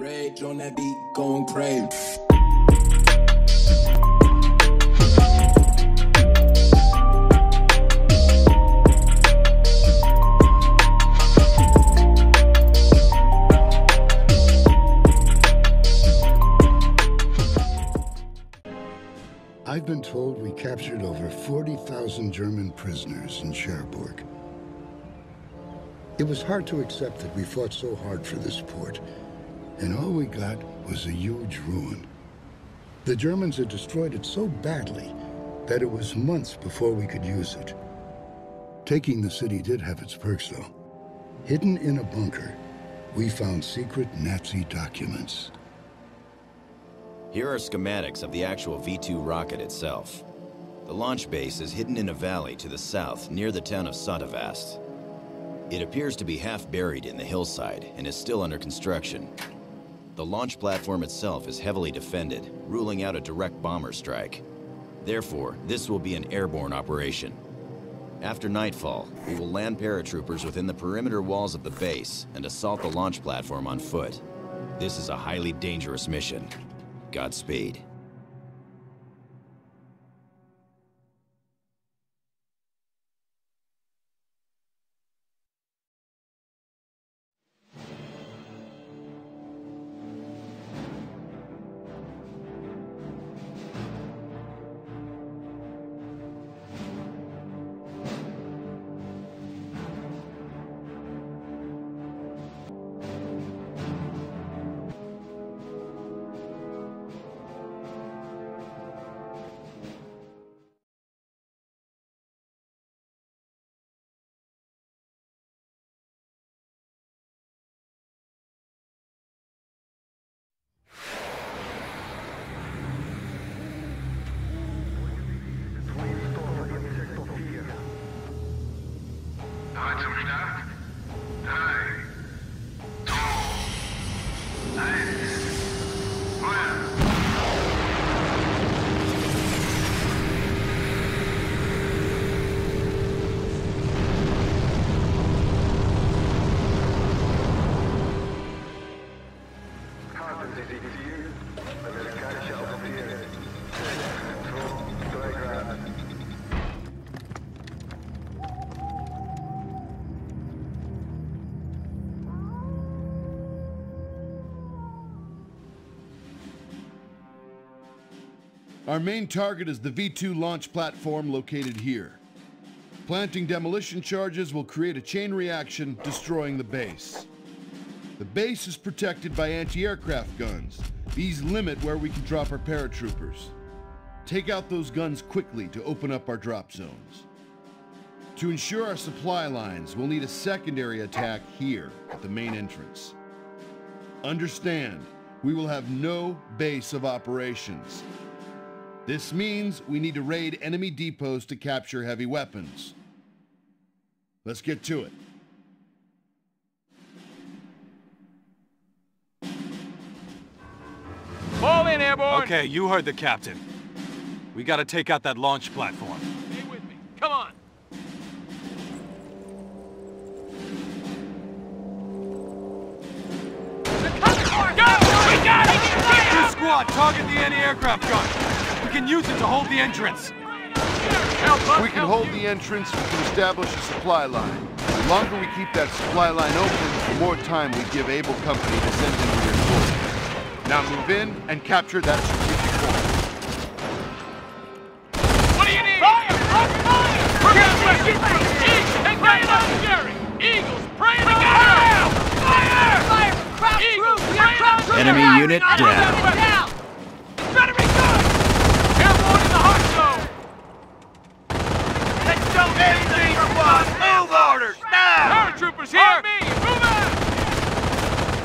Rage on that beat, going crazy. I've been told we captured over 40,000 German prisoners in Cherbourg. It was hard to accept that we fought so hard for this port, and all we got was a huge ruin. The Germans had destroyed it so badly that it was months before we could use it. Taking the city did have its perks, though. Hidden in a bunker, we found secret Nazi documents. Here are schematics of the actual V-2 rocket itself. The launch base is hidden in a valley to the south near the town of Sottevast. It appears to be half buried in the hillside and is still under construction. The launch platform itself is heavily defended, ruling out a direct bomber strike. Therefore, this will be an airborne operation. After nightfall, we will land paratroopers within the perimeter walls of the base and assault the launch platform on foot. This is a highly dangerous mission. Godspeed. Our main target is the V2 launch platform located here. Planting demolition charges will create a chain reaction, destroying the base. The base is protected by anti-aircraft guns. These limit where we can drop our paratroopers. Take out those guns quickly to open up our drop zones. To ensure our supply lines, we'll need a secondary attack here at the main entrance. Understand, we will have no base of operations. This means we need to raid enemy depots to capture heavy weapons. Let's get to it. Airborne! Okay, you heard the captain. We gotta take out that launch platform. Stay with me. Come on! They're coming for us! Go! We got it! Two squad, target the anti-aircraft gun. We can use it to hold the entrance. Help us, We can help hold you. the entrance, we can establish a supply line. The longer we keep that supply line open, the more time we give Able Company to send in reinforcements. Now move in and capture that strategic point. What do you need? Fire! Fire! We're gonna push it! Eagles, take that on Jerry! Eagles, preying on Fire! Fire! Fire! Crouch Eagles, preying on Jerry! Enemy unit Knock down. that weapon. Better be good! Airborne in the hot zone! Let's go, anything squad! Move orders, now! Paratroopers here! me! Move out!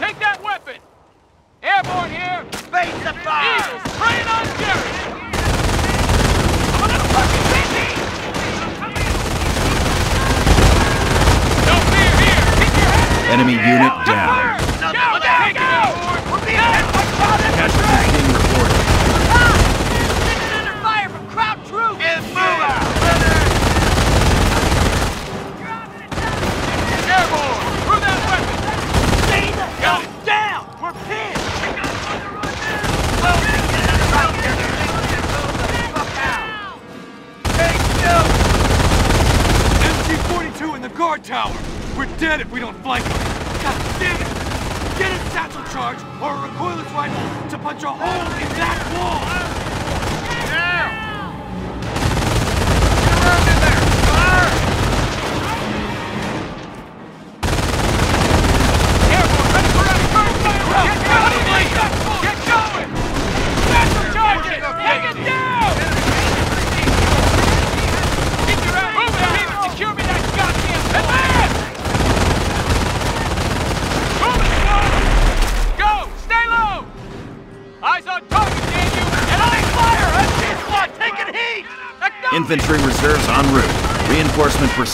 Take that weapon! Airborne here! Face the fire! Eagles, preying on Jerry! I'm a little fucking busy! No fear here! Keep your head Enemy unit down. first! Go, go, go! We're being hit by Father! Casualties being reported. under fire from Kraut troops! And move out! Airborne! Through that weapon! Stay the hell down! We're pinned! Dead if we don't flank them. God damn it! Get a satchel charge or a recoilless rifle to punch a hole in that wall!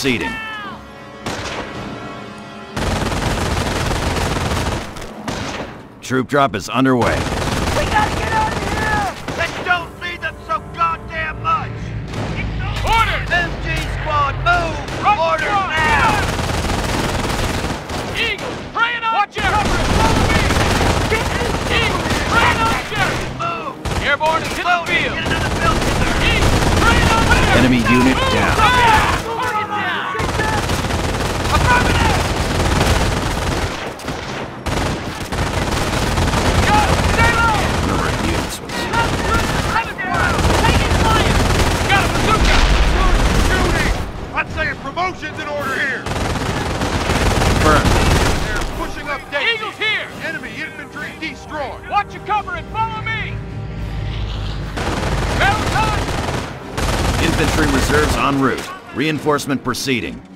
Proceeding. Troop drop is underway. Reinforcement proceeding.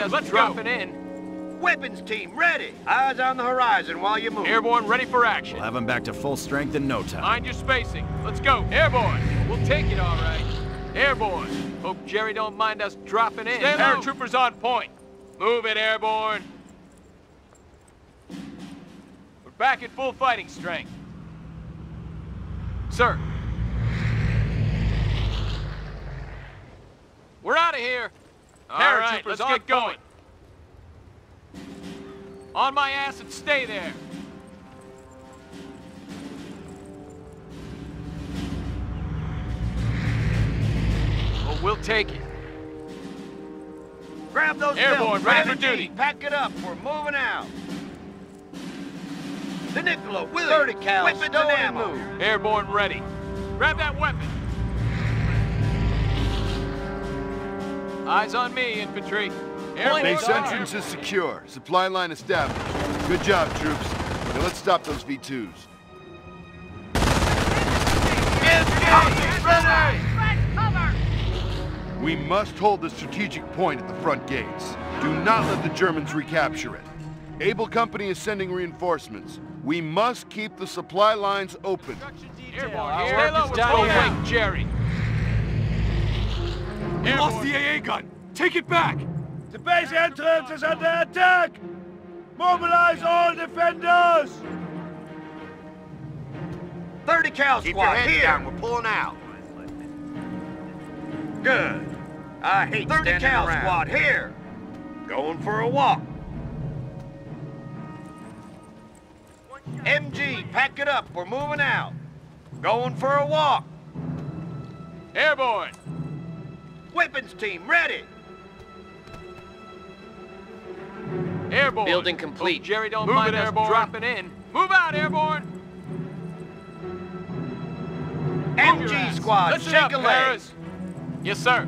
Airborne. Up let's dropping in. Weapons team, ready. Eyes on the horizon while you move. Airborne ready for action. We'll have them back to full strength in no time. Mind your spacing. Let's go. Airborne. We'll take it all right. Airborne. Hope Jerry don't mind us dropping in. Stay low. Paratroopers on point. Move it, Airborne. We're back at full fighting strength. Sir. We're out of here. Paratroopers, All right, let's on get point. going. On my ass and stay there. Oh, we'll take it. Grab those Airborne, ready for duty. Pack it up. We're moving out. The Nicola, Willie. 30 cal, weapons and ammo. Airborne ready. Grab that weapon. Eyes on me, infantry. Airborne Base entrance is secure. Supply line established. Good job, troops. Now let's stop those V2s. We must hold the strategic point at the front gates. Do not let the Germans recapture it. Able Company is sending reinforcements. We must keep the supply lines open. Airborne here. Stay low, we're down. Wake Jerry. We lost the AA gun! Take it back! The base entrance is under attack. Mobilize all defenders. 30 cal Keep squad, your heads here. down. We're pulling out. Good. I hate 30 standing cal around. squad, here. Going for a walk. MG, pack it up. We're moving out. Going for a walk. Airborne. Weapons team, ready. Airborne. Building complete. Hope Jerry don't Move mind it, us Airborne. dropping in. Move out, Airborne. MG squad, Listen shake up, a leg. Paris. Yes, sir.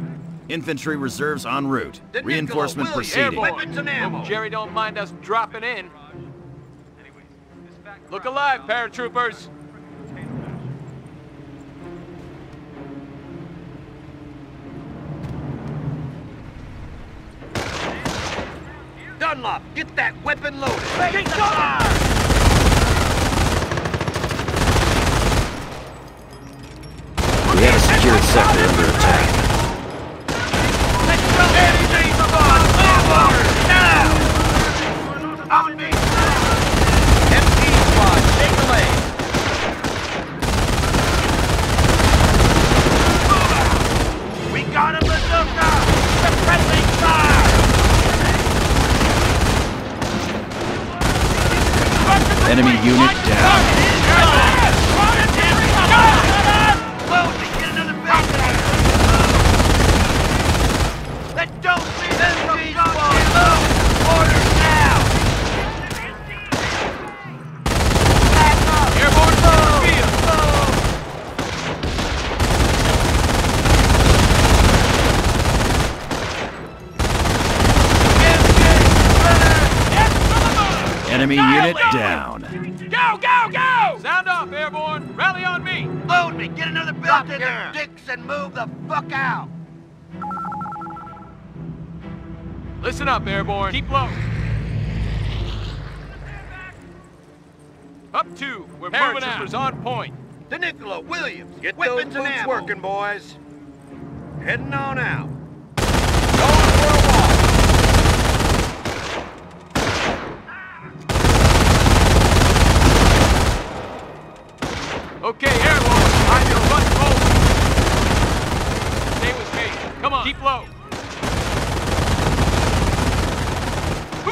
Infantry reserves en route. The Reinforcement Williams. proceeding. Airborne. Weapons and ammo. Hope Jerry don't mind us dropping in. Look alive, paratroopers. Dunlop, get that weapon loaded. Get cover! We have a secure sector under attack. Anything from us! Move orders, now! On me! MT squad, take the lead. We got a bazooka! Suppressing fire! Enemy unit down. Closing, get another base! That don't see them from goddamn move! Orders now! Back up! Airborne to the field. Enemy unit down. Go, go, go! Sound off, Airborne. Rally on me. Load me! Get another belt in the dicks and move the fuck out! Listen up, Airborne. Keep low. Up two. We're moving out. on point. To Nicola Williams! Get Weapons those and boots ammo. working, boys. Heading on out. Going for a walk! Okay, Airborne. I'm your butt forward. Stay with me. Come on. Keep low. Hooah! Move it, squad. Get a move on.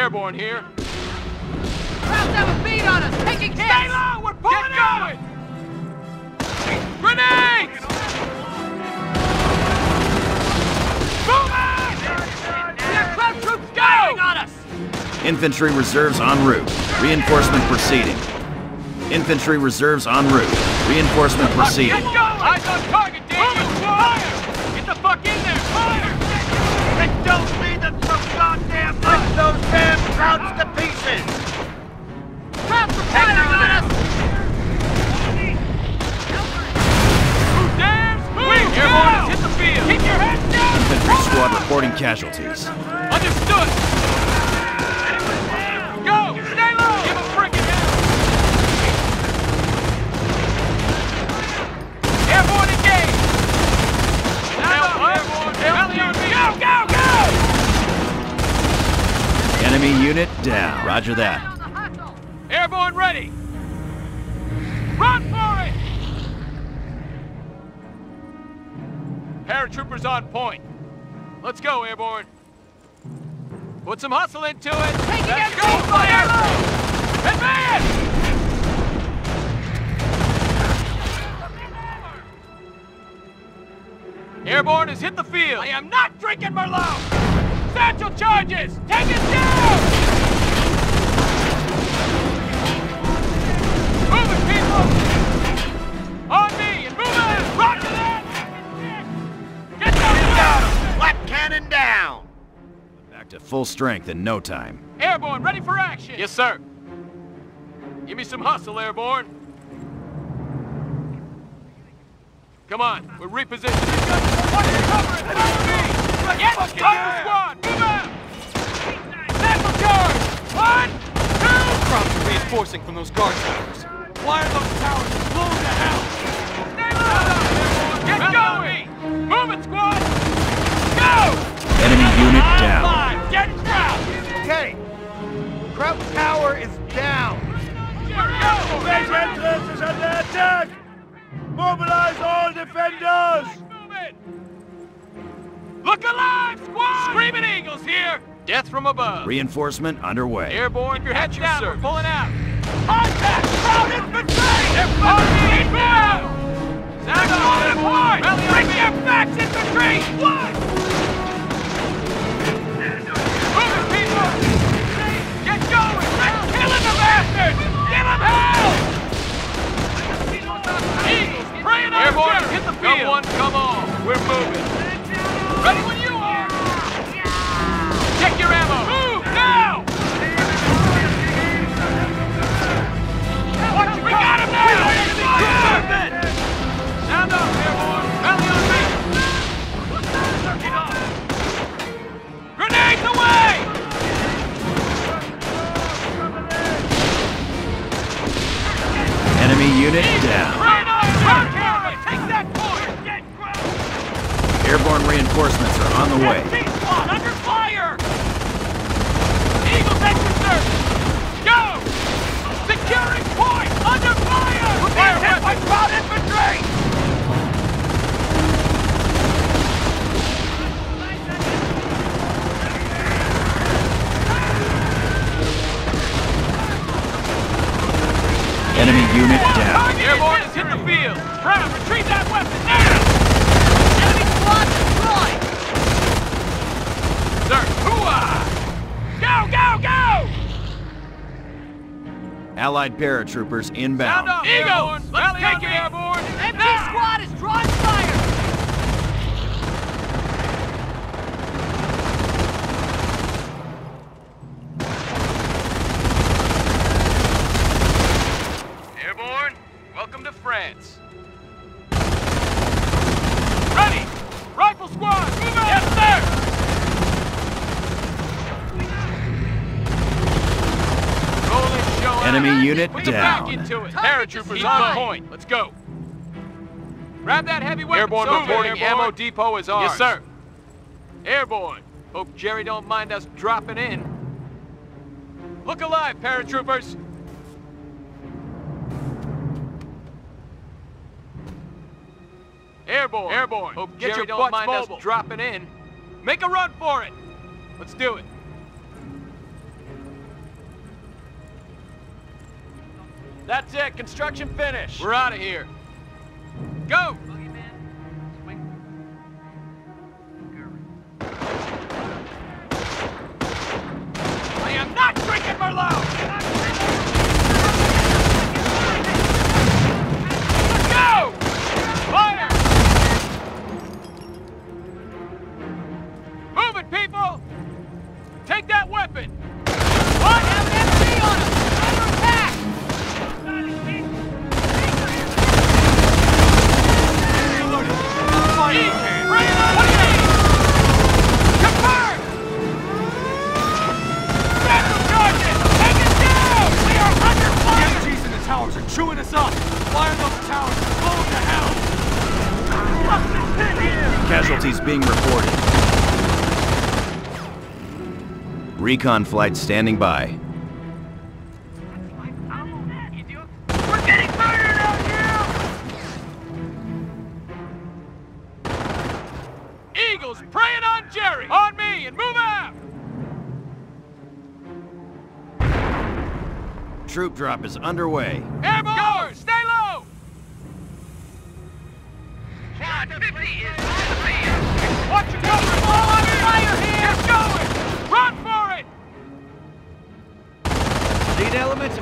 Airborne here. Krauts have a beat on us! Taking hits! Stay low! We're pulling Get going! Grenades! Moving! We have Kraut troops firing on us! Infantry reserves en route. Reinforcement proceeding. Infantry reserves en route. Reinforcement proceeding. Eyes on target, Daniel! Fire! Get the fuck in there! Fire! They don't need them so goddamn much! Damn Krauts to pieces! Krauts are firing on us! Who dares? Move! Airborne has hit the field! Keep your heads down! Infantry squad reporting casualties. Understood! Go! Stay low! Give a frickin' hand! Airborne engaged! Now, Airborne! Rally on me! Go, go, go! Enemy unit down. Roger that. Airborne ready! Run for it! Paratroopers on point. Let's go, Airborne. Put some hustle into it. Taking Let's go, fire! Fire! Advance! Airborne has hit the field. I am not drinking Merlot! Satchel charges! Take it down! Move it, people! On me and move it! Roger that! Get those Got guns! 'em! Black cannon down! Back to full strength in no time. Airborne, ready for action! Yes, sir. Give me some hustle, Airborne. Come on, we're repositioning. What are you covering? Follow me! Yes, Rifle squad, move out! Sample charge! One, two, Krauts are reinforcing from those guard towers. Why are those towers blown to hell? stay low! Get going! Move it, squad! Go! Enemy unit down. Five, get crouch! Okay. Crouch Tower is down. Base entrance is under attack! Mobilize all defenders! Move it! Look alive, squad! Screaming Eagles here! Death from above. Reinforcement underway. Airborne, your head down. We're pulling out. Contact! Ground infantry! They're firing now! Sound on the point! Bring your backs, infantry! What? Move it, people! Get going! Let's killing the bastards! Give them hell! Eagles, preying on Airborne, hit the field. Come one, come on. We're moving. Ready when you are. Check your ammo. Move now! We got him now! Sound off, airborne. On me. Enemy unit down. Right on target! Take that point! Airborne reinforcements are on the way. SC squad under fire! Eagles exit service! Go! Securing point! Under fire! We're being hit by ground infantry! Enemy unit down. Airborne has hit the field! Brown, retrieve that weapon now! Enemy squad destroyed! Sir, hooah! Go, go, go! Allied paratroopers inbound. Eagles! Let's take it, into it. Paratroopers on point. Let's go. Grab that heavy weapon. Airborne Move it, reporting Airborne. ammo depot is ours. Yes, sir. Airborne. Hope Jerry don't mind us dropping in. Look alive, paratroopers. Airborne. Airborne. Hope Get Jerry your don't mind mobile. us dropping in. Make a run for it. Let's do it. That's it. Construction finished. We're out of here. Go! Recon flight standing by. We're getting murdered out here! Eagles preying on Jerry! On me and move out! Troop drop is underway.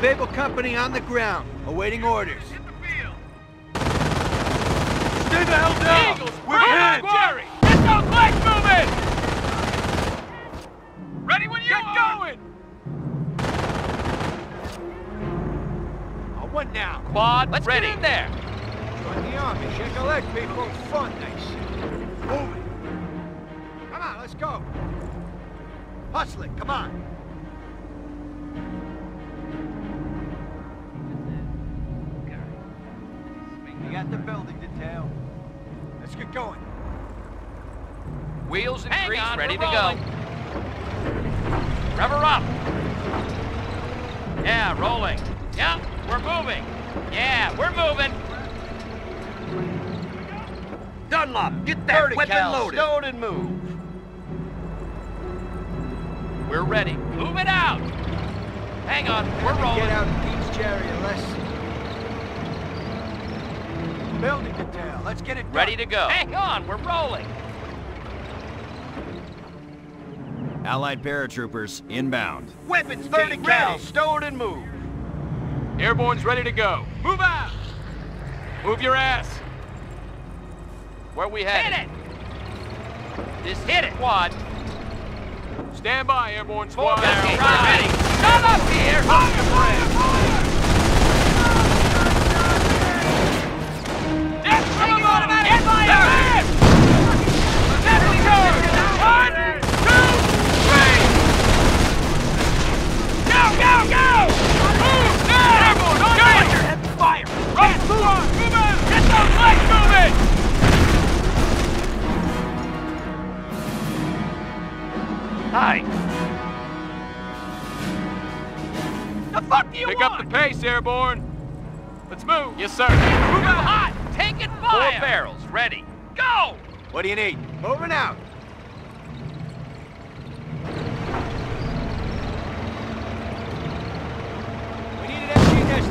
Elements Company on the ground, awaiting orders. Stay the hell down! Eagles, We're hit! Jerry! Get those legs moving! Ready when you Get going! On what now? Quad, let's ready. get in there! Join the army. Shake a leg, people. Fun, nice. Move it. Come on, let's go. Hustle it, come on. On, ready to rolling. go. Rev her up. Yeah, rolling. Yeah, we're moving. Yeah, we're moving. Dunlop, get that weapon loaded. Stowed and move. We're ready. Move it out. Hang on, we're rolling. Get out of Pete's Jerry and Les. Building detail. Let's get it done. Ready to go. Hang on, we're rolling. Allied paratroopers inbound. Weapons 30 cal, stowed and moved. Airborne's ready to go. Move out! Move your ass! Where we headed? Hit it! This hit it. Quad. Stand by, Airborne Squad. Barrel, ready. Come up here! Hold your breath! Death from above! Get fire! Death charge! One, two, Hi. The fuck do you Pick up the pace, Airborne. Let's move. Yes, sir. Move out. hot! Taking fire! Four barrels, ready. Go! What do you need? Moving out.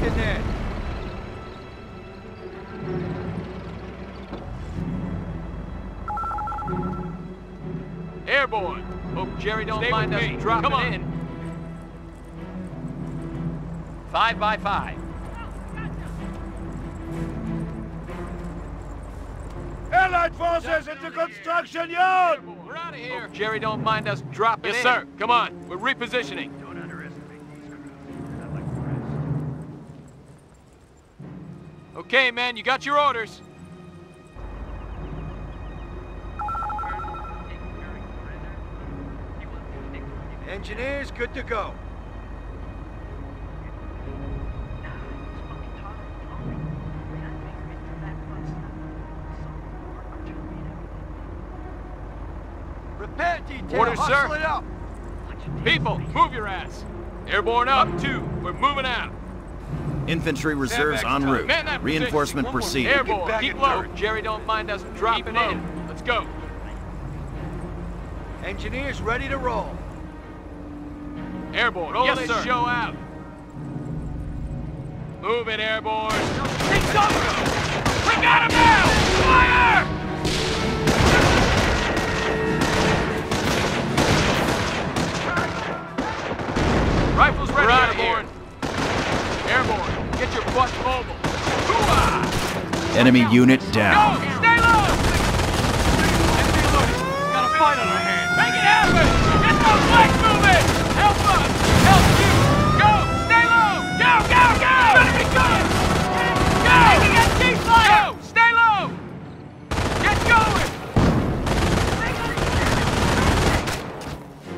In there. Airborne. Hope Jerry don't Stay mind us me. dropping Come on. in. Five by five. Allied forces into construction yard! We're out of here. Hope Jerry don't mind us dropping yes, in. Yes, sir. Come on. We're repositioning. Okay, man. You got your orders. Engineers, good to go. Repair detail, Orders, sir. People, move your ass. Airborne up. Two. We're moving out. Infantry reserves en route. Man. Reinforcement One more. proceeding. Airborne, keep in low. turn. Jerry don't mind us dropping in. Let's go. Engineers ready to roll. Airborne, roll Yes, sir. show out. Move it, Airborne. He's up! We got him now! Fire! Rifles ready, Airborne. Airborne, get your butt mobile. Hoo-ah! Enemy unit Go! down. Stay low! Got a fight on our hands. Make it happen! Get those legs moving! Help us! Help you! Go! Stay low! Go, go, go! Better be good! Go! Taking a fire! Go! Stay low! Get going!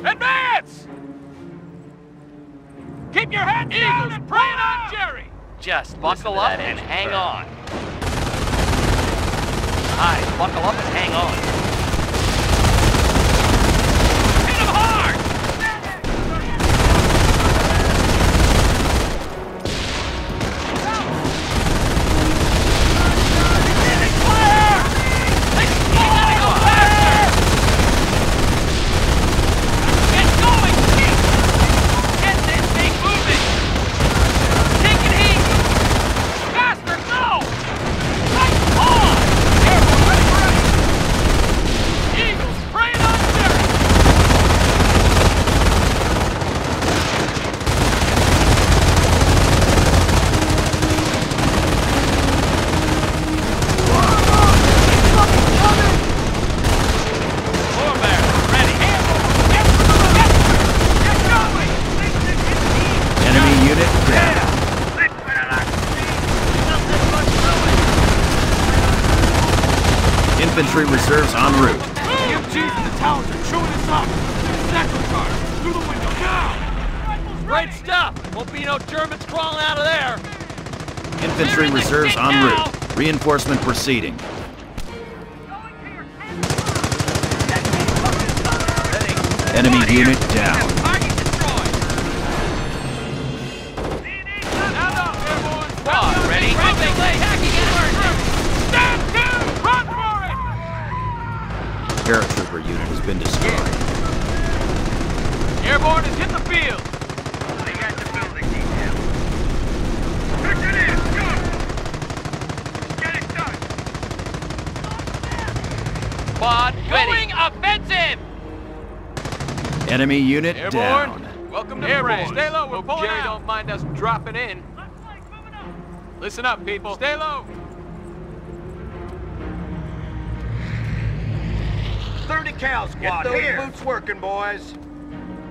Advance! Keep your head down and preying on Jerry! Just buckle up and hang on. Guys, buckle up and hang on. Hit him hard! Get going! Kick! Get this thing moving! Take it easy! Faster, go! Right on! Airborne, ready, ready! Eagles, preying on Jerry! Four barrels, ready. Enemy unit down. Infantry reserves en route. EMGs in the towers are chewing us up. Satchel charge. Through the window, now! Great stuff! Won't be no Germans crawling out of there! Infantry Clearing the reserves shit en now. route. Reinforcement proceeding. Enemy unit down. Target destroyed! Stand up, Airborne! Squad, ready? Moving! Attacking emergency! Stand to! Run for it! Paratrooper unit has been destroyed. Airborne has hit the field! They got the building detail. Get in! Go! Get it done! Quad going offensive! Enemy unit Airborne. down. Welcome to Airborne. Stay low, we're Hope pulling Jerry out. don't mind us dropping in. Listen up, people. Stay low. 30 cal squad Get those here. boots working, boys.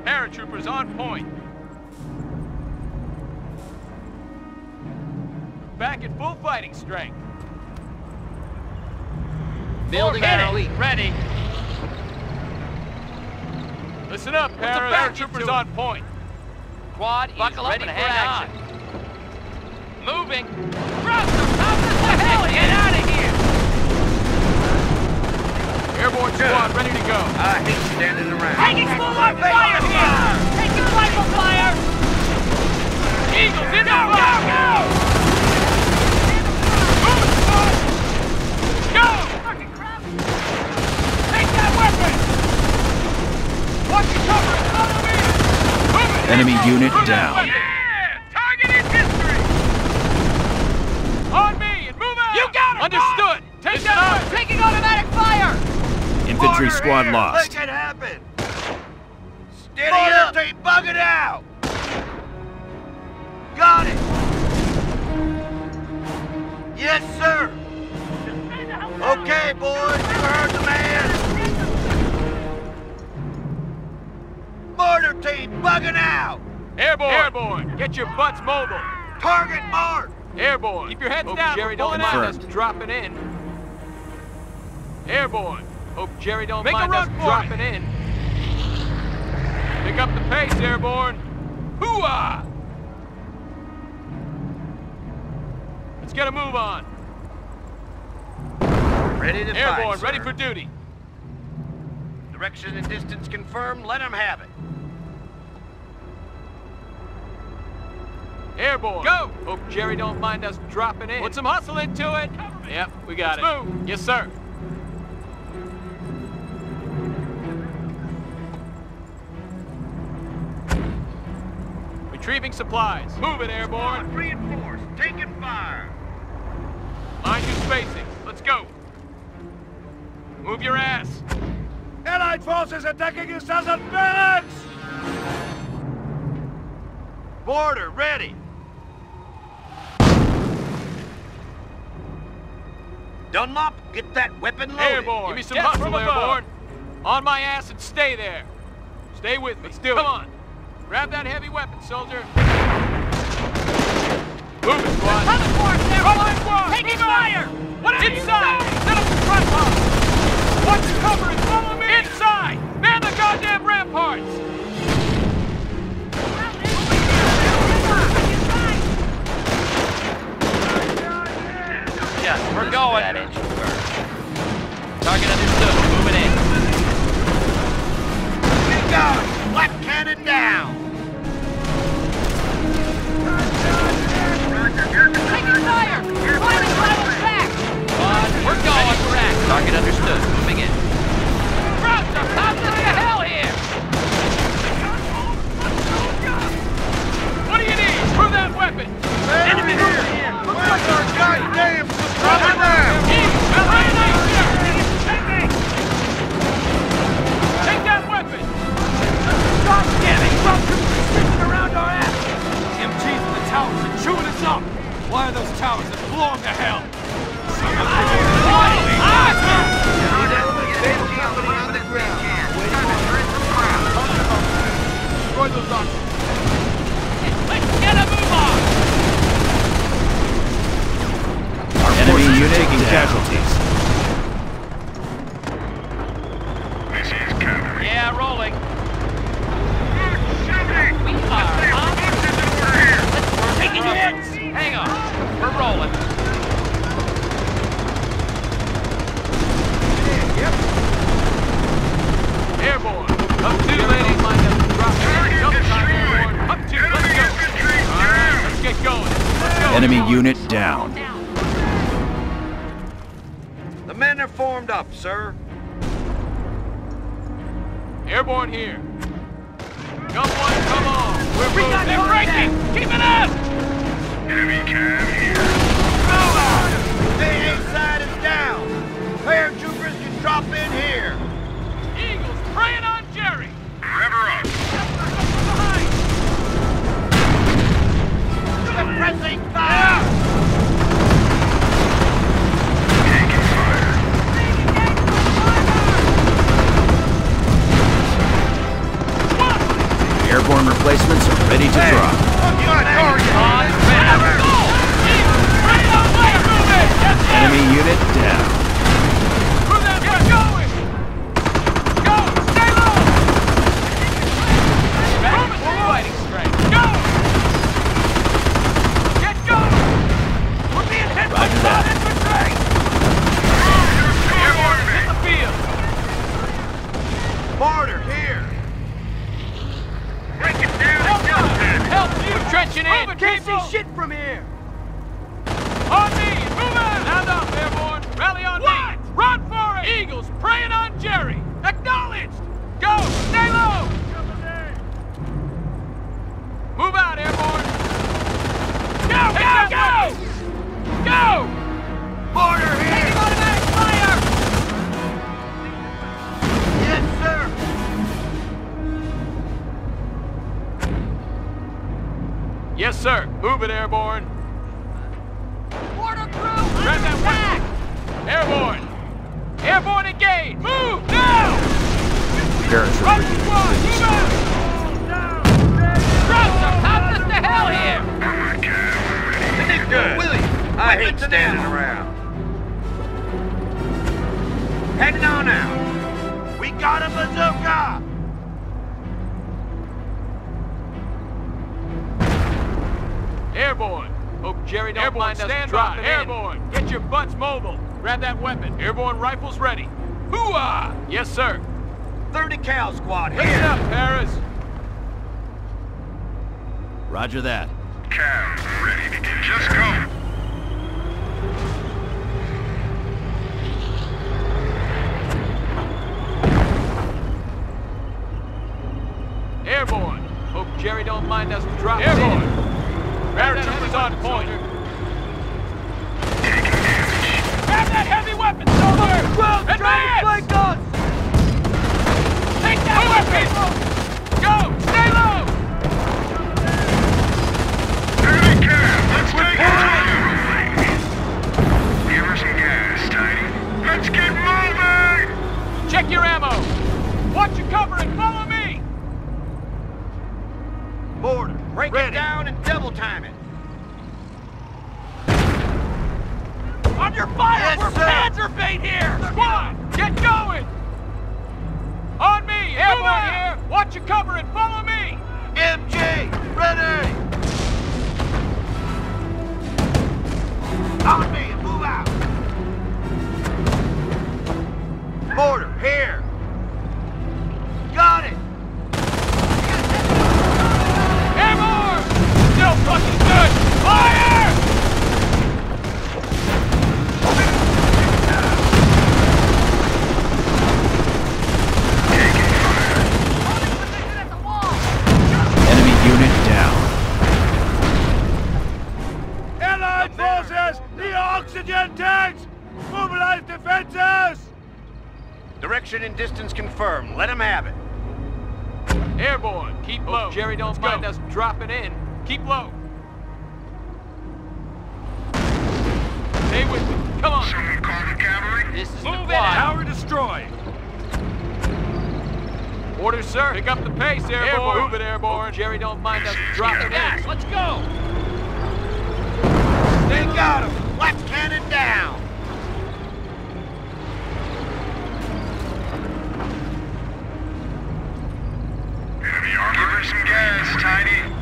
Paratroopers on point. Back at full fighting strength. Building Hit our it. elite. Ready. Listen up, What's a para. back Paratroopers into on point. Quad Buckle is up ready and for hang action. Moving. Thruster, top of the hell, get out of here! Airborne squad ready to go. I hate standing around. Taking full on fire here! Taking rifle fire! Eagles in the Go, go, go! Move, squad. Go! Take that weapon! Watch your cover and follow me. Move it. Enemy unit down. Yeah! Target is history! On me and move out. You got it, Understood. Take that up! weapon. Taking automatic fire! Infantry Order squad here. lost. Make it happen! Steady up! Team, bug it out! Got it! Yes, sir! Okay, boys, you heard the man! Mortar team, bugging out! Airborne. Airborne. Get your butts mobile. Target marked! Airborne. Keep your heads Hope down. Jerry don't pulling mind out. us dropping in. Airborne. Hope Jerry don't Make a mind run us for dropping it. in. Pick up the pace, Airborne. Hooah! Let's get a move on. Ready to Airborne, fight, ready sir. for duty. Direction and distance confirmed, let them have it. Airborne. Go! Hope Jerry don't mind us dropping in. Put some hustle into it. Yep, we got Let's it. move. Yes, sir. Retrieving supplies. Move it, Airborne. Reinforced, taking fire. Mind you spacing. Let's go. Move your ass. Allied forces attacking the southern barracks! Border, ready. Dunlop, get that weapon loaded. Airborne. Give me some Yes, hustle, from. Airborne. On my ass and stay there. Stay with me. Let's do Come it. on. Grab that heavy weapon, soldier. Move it, squad. Coming for us, Come on, Airborne! squad. Taking Move out. fire! What Inside! Set up the front line! Watch your cover and follow me! Inside! Man the goddamn ramparts! Yes, we're going. Target understood. Moving in. Get going. Left cannon down. Taking fire! Firing rifles back! Quad, we're going. Correct. Target understood. Moving in. Thruster, top of the hell here! What do you need? Prove that weapon! can. Stupid airborne. Roger that. cover and follow me! Mortar, break Ready. it down and double time it. On your fire! Yes, We're sir. bait here! Squad, get going! On me! Everyone here! Watch your cover and follow me! MG! Ready! On me and move out! Mortar here! Oxygen tanks! Mobilize defenses! Direction and distance confirmed. Let them have it. Airborne, keep oh, low. Hope Jerry don't Let's mind go. us dropping in. Keep low. Stay with me. Come on. Someone call the cavalry? This is Move the quad. Tower destroyed. Orders, sir. Pick up the pace, airborne. airborne. Move it, airborne. Hope Jerry don't mind us dropping in. Let's go. They got him. Left cannon down! Heavy armor. Give some gas, Tiny.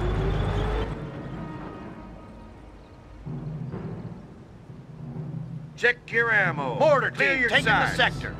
Check your ammo. Mortar team, take the sector.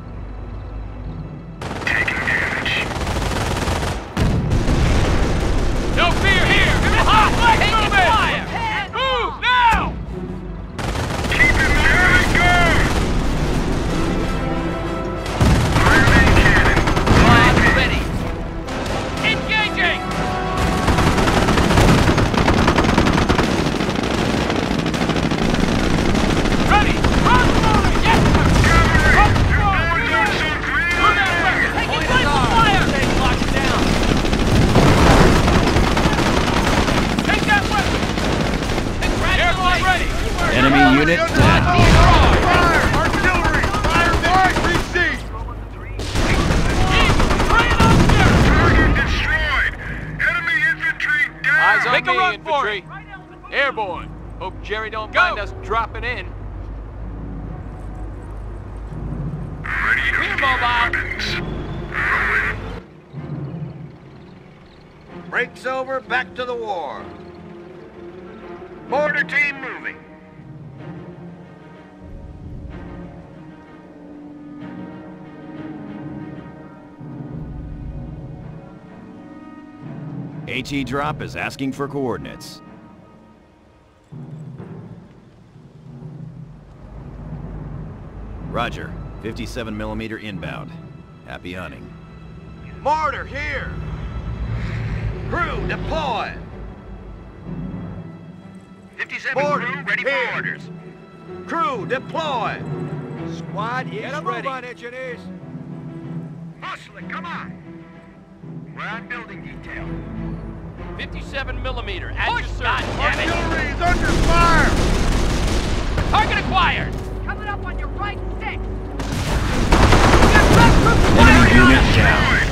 Over, back to the war. Mortar team moving. HE drop is asking for coordinates. Roger. 57 millimeter inbound. Happy hunting. Mortar here. Crew deploy. 57 Mortar crew ready here. for orders. Crew deploy. Squad is Get a ready. move on, engineers. Hustle it, come on. We're on building detail. 57 millimeter. At Push, your service. goddammit. is under fire. Target acquired. Coming up on your right six. Enemy unit down.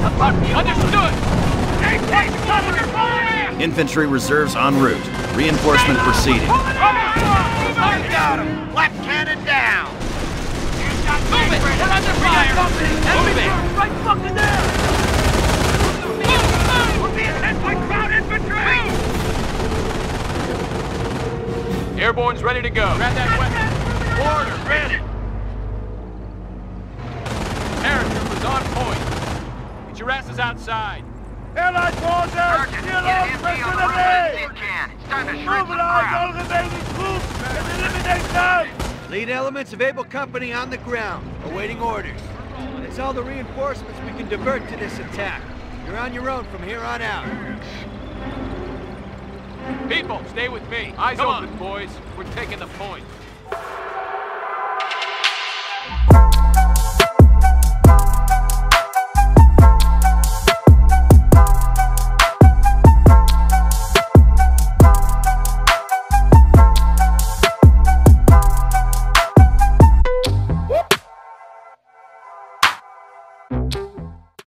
Understood! Eighteen squad under fire! Infantry reserves en route. Reinforcement proceeding. Got him. Left cannon down. Move it! We're under fire! Moving! Right fucking there! We're being hit by Kraut infantry! Airborne's ready to go. Grab that weapon. Order, ready. Point. Get your asses outside. Allied forces! Sergeant, Kill get all an empty on the right present as you can. It's time to shred some Mobilize ground. all remaining troops and eliminate them! Lead elements of Able Company on the ground, awaiting orders. That's all the reinforcements we can divert to this attack. You're on your own from here on out. People, stay with me. Eyes open, boys. We're taking the point.